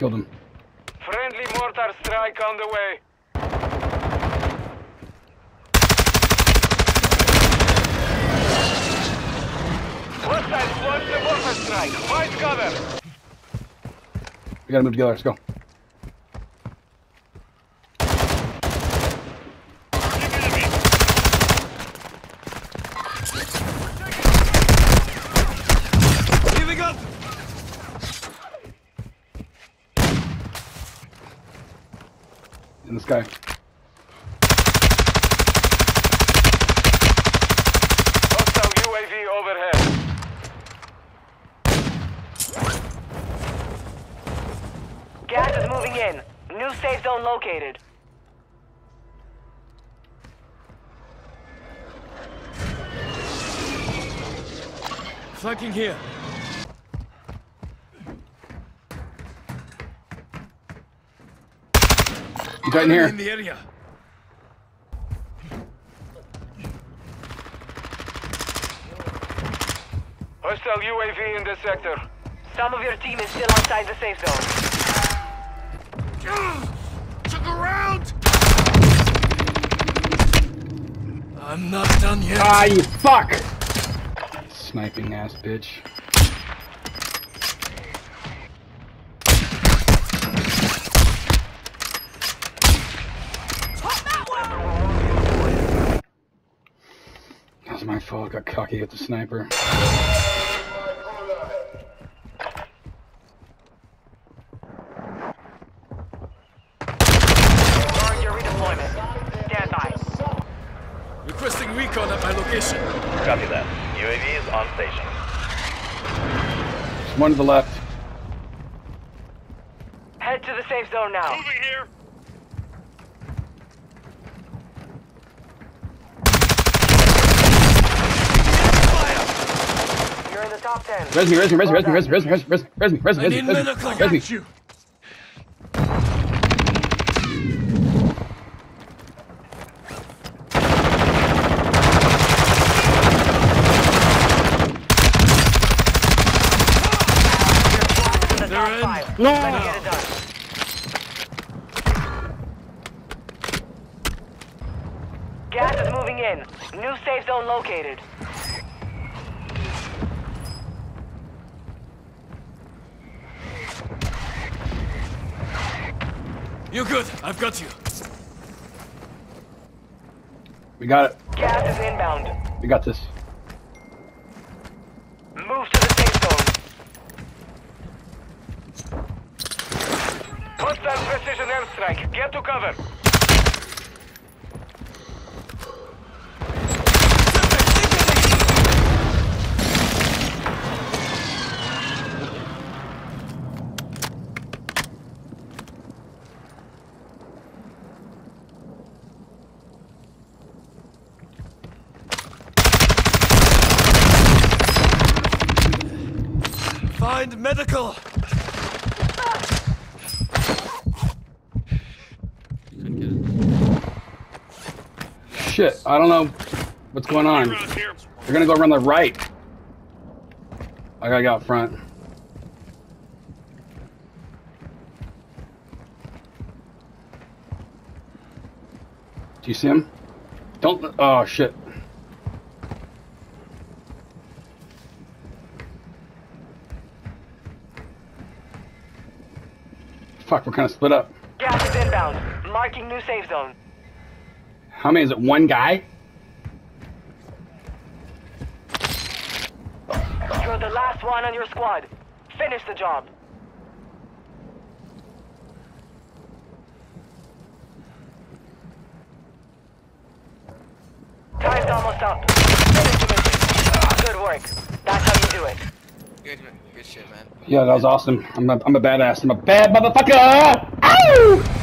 killed him. Friendly mortar strike on the way. Hostiles the mortar strike. Find cover. We gotta move together. Let's go. In the sky. Hostile UAV overhead. Gas is moving in. New safe zone located. Flanking here. He's right in here. In the area. Hostile UAV in the sector. Some of your team is still outside the safe zone. Took a round! I'm not done yet. Ah, you fuck! Sniping ass bitch. My fault. Got cocky with the sniper. During your redeployment. Stand by. Requesting recon at my location. Copy that. UAV is on station. There's one to the left. Head to the safe zone now. Moving here. You're in the top 10. Res me, res me, res me, res me, res me, res me, res me, res me, res me, res me, res me, medical. res me. Got you. In the They're top in. No. Let's get it done. Gas is moving in. New safe zone located. You're good. I've got you. We got it. Gas is inbound. We got this. Move to the safe zone. Hostile precision airstrike. Get to cover. Find medical. Shit, I don't know what's going on. They're gonna go around the right. I gotta go out front. Do you see him? Don't. Oh shit. Fuck, we're kind of split up. Gas is inbound. Marking new safe zone. How many is it? One guy? You're the last one on your squad. Finish the job. Time's almost up. Finish the mission. Good work. That's how you do it. Good, good shit, man. Yeah, that was awesome. I'm a, I'm a badass. I'm a bad motherfucker. Ow!